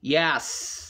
Yes.